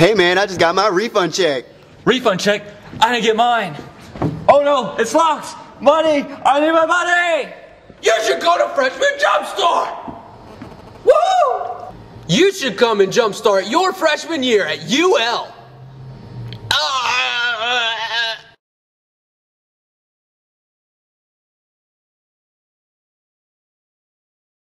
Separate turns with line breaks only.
Hey man, I just got my refund check.
Refund check? I didn't get mine. Oh no, it's locked. Money! I need my money!
You should go to Freshman Jumpstart! Woo! You should come and jumpstart your freshman year at UL.